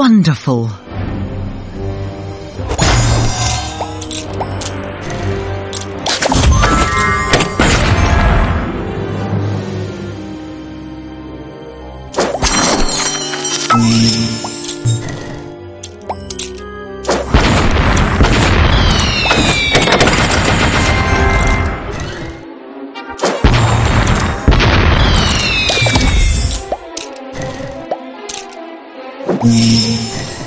wonderful. 你。